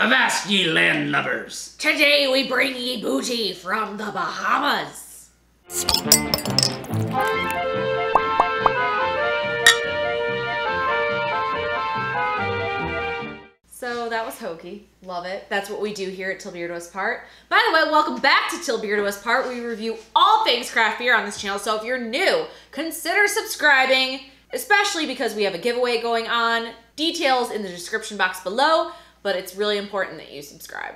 Avast ye landlubbers! Today we bring ye booty from the Bahamas. So that was hokey. Love it. That's what we do here at Til Beer Do Us Part. By the way, welcome back to Til Beer Do Us Part. We review all things craft beer on this channel. So if you're new, consider subscribing, especially because we have a giveaway going on. Details in the description box below, but it's really important that you subscribe.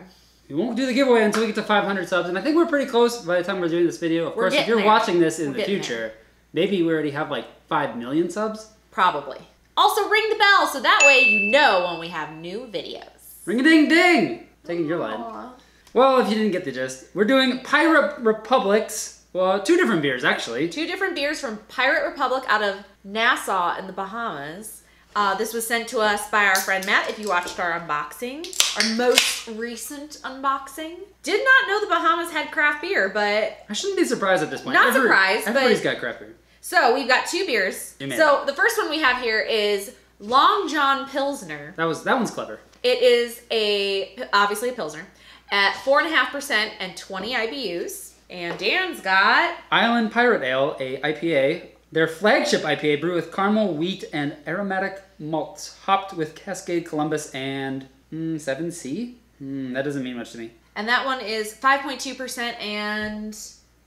We won't do the giveaway until we get to 500 subs, and I think we're pretty close by the time we're doing this video. Of We're course, if you're there. watching this in We're the future, maybe we already have like 5 million subs. Probably. Also ring the bell so that way you know when we have new videos. Ring a ding ding! Taking your line. Well, if you didn't get the gist, we're doing Pirate Republics. Well, two different beers, actually. Two different beers from Pirate Republic out of Nassau in the Bahamas. Uh, this was sent to us by our friend Matt. If you watched our unboxing, our most recent unboxing, did not know the Bahamas had craft beer, but I shouldn't be surprised at this point. Not surprised, but- Everybody's got crap beer. so we've got two beers. Amen. So the first one we have here is Long John Pilsner. That was that one's clever. It is a obviously a pilsner at four and a half percent and twenty IBUs. And Dan's got Island Pirate Ale, a IPA. Their flagship IPA, brewed with caramel, wheat, and aromatic malts, hopped with Cascade Columbus and mm, 7C. Hmm, that doesn't mean much to me. and that one is five point two percent and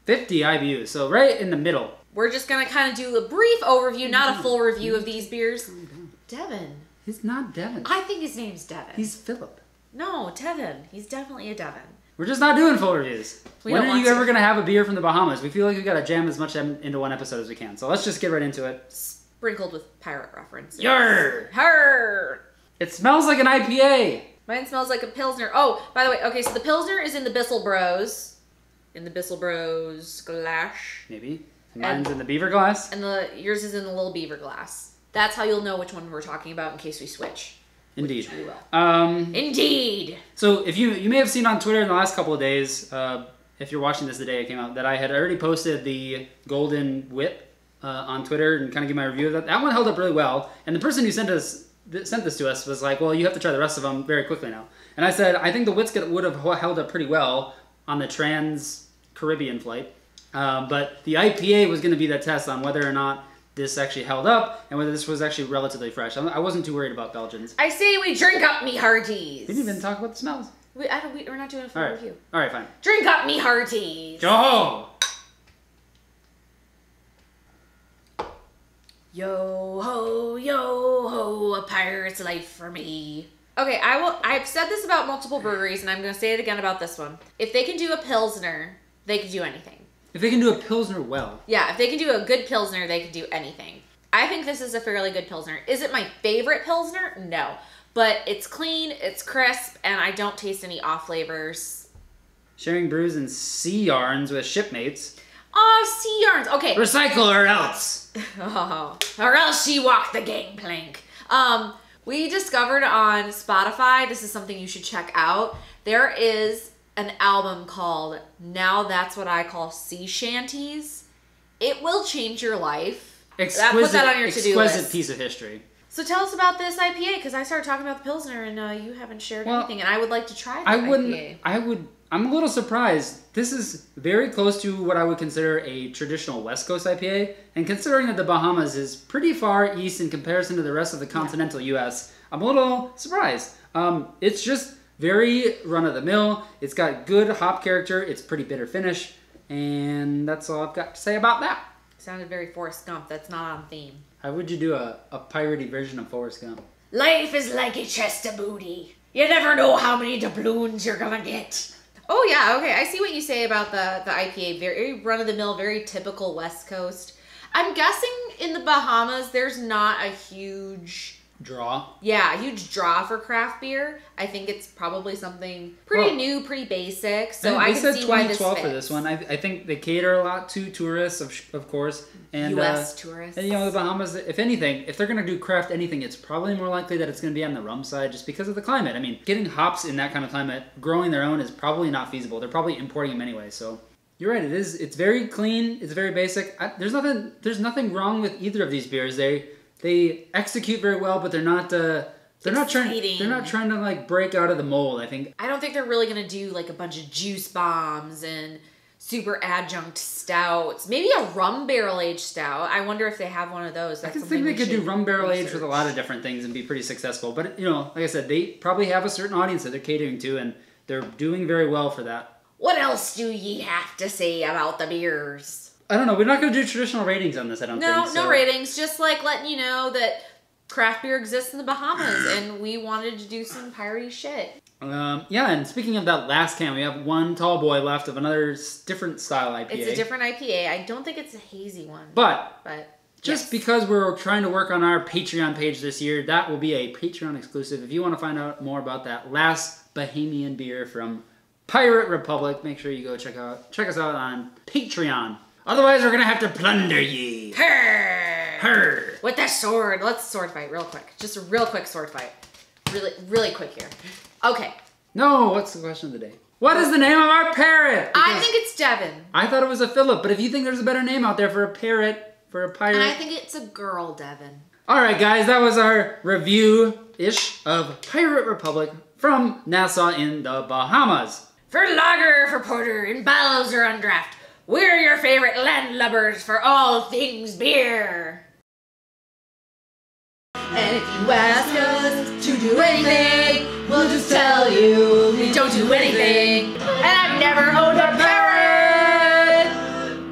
50 IBUs, so right in the middle. We're just gonna kind of do a brief overview, not a full review of these beers. Devin. He's not Devin. I think his name's Devin. He's Philip. no, Devin. He's definitely a Devin. We're just not doing full reviews. We when are you to. ever gonna have a beer from the Bahamas? We feel like we gotta jam as much into one episode as we can. So let's just get right into it. Sprinkled with pirate references. Yarr! Her. It smells like an IPA. Mine smells like a Pilsner. Oh, by the way, okay, so the Pilsner is in the Bissell Bros. In the Bissell Bros glass. Maybe. Mine's in the beaver glass. And the yours is in the little beaver glass. That's how you'll know which one we're talking about in case we switch. Indeed. We will. Um, Indeed. so if you you may have seen on Twitter in the last couple of days, uh, if you're watching this the day it came out, that I had already posted the Golden Whip uh, on Twitter and kind of give my review of that. That one held up really well, and the person who sent us th- sent this to us was like, "Well, you have to try the rest of them very quickly now." And I said, "I think the Witskit would have held up pretty well on the Trans Caribbean flight, um, but the IPA was going to be the test on whether or not." This actually held up, and whether this was actually relatively fresh. I I wasn't too worried about Belgians. I say we drink up me hearties. We didn't even talk about the smells. We, I don't, we, we're not doing a full All right. review. All right, fine. Drink up me hearties. Joe! Yo ho, yo ho, a pirate's life for me. Okay, I will. I've said this about multiple breweries, and I'm going to say it again about this one. If they can do a pilsner, they can do anything. If they can do a Pilsner well, Yeah, if they can do a good pilsner, they can do anything. I think this is a fairly good pilsner. Is it my favorite pilsner? No, but it's clean, it's crisp, and I don't taste any off flavors. sharing brews and sea yarns with shipmates. Oh, sea yarns. Okay, Recycle or else! Oh, or else she walked the gangplank. Um, we discovered on Spotify, this is something you should check out. There is an album called Now That's What I Call Sea Shanties. It will change your life. Exquisite, put that on your to-do exquisite list. piece of history. So tell us about this IPA because I started talking about the Pilsner and uh, you haven't shared Well, anything, and I would like to try the I wouldn't, IPA. I would, I'm a little surprised. This is very close to what I would consider a traditional West Coast IPA. And considering that the Bahamas is pretty far east in comparison to the rest of the continental US, I'm a little surprised. Um, it's just very run of the mill. It's got good hop character. It's pretty bitter finish. And that's all I've got to say about that. Sounded very Forrest Gump. That's not on theme. How would you do a, a piratey version of Forrest Gump? Life is like a chest of booty. You never know how many doubloons you're gonna get. Oh yeah, okay. I see what you say about the the IPA. Very run of the mill, very typical West Coast. I'm guessing in the Bahamas there's not a huge Draw. yeah, huge draw for craft beer. I think it's probably something pretty Well, new, pretty basic. So I can said see why this 2012 fits. for this one. I, I think they cater a lot to tourists, of, of course, and U.S. uh, tourists. And you know the Bahamas. If anything, if they're gonna do craft anything, it's probably more likely that it's gonna be on the rum side, just because of the climate. I mean, getting hops in that kind of climate, growing their own is probably not feasible. They're probably importing them anyway. So you're right. It is. It's very clean. It's very basic. I, there's nothing. There's nothing wrong with either of these beers. They they execute very well, but they're not uh, they're not trying. They're not trying to like break out of the mold. I think I don't think they're really gonna do like a bunch of juice bombs and super adjunct stouts. Maybe a rum barrel aged stout. I wonder if they have one of those. I That's can think they could do rum barrel aged with a lot of different things and be pretty successful. But you know, like I said, they probably have a certain audience that they're catering to, and they're doing very well for that. What else do ye have to say about the beers? I don't know. We're not going to do traditional ratings on this. I don't No, think. no so- ratings. Just like letting you know that craft beer exists in the Bahamas, and we wanted to do some piratey shit. Um, yeah, and speaking of that last can, we have one tall boy left of another different style IPA. It's a different IPA. I don't think it's a hazy one, But but just yes. because we're trying to work on our Patreon page this year, that will be a Patreon exclusive. If you want to find out more about that last Bahamian beer from Pirate Republic, make sure you go check out check us out on Patreon. Otherwise, we're gonna have to plunder ye. Her. Her. With that sword. Let's sword fight real quick. Just a real quick sword fight. Really, really quick here. Okay. No, what's the question of the day? What is the name of our parrot? I think it's Devin. I thought it was a Philip, but if you think there's a better name out there for a parrot, for a pirate, And I think it's a girl, Devin. All right, guys, that was our review ish of Pirate Republic from Nassau in the Bahamas. For lager, for porter, and barrels or on draft, we're your favorite landlubbers for all things beer. And if you ask us to do anything, we'll just tell you we don't do anything. And I've never owned a parrot.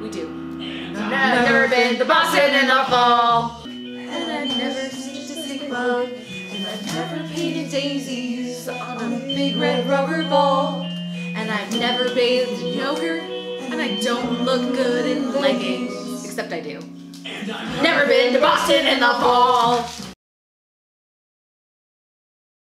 We do. And I've never been to Boston in the fall. And I've never seen a sick bug. And I've never painted daisies on a big red rubber ball. And I've never bathed in yogurt. And I don't look good in leggings. Except I do. Never been to Boston in the fall.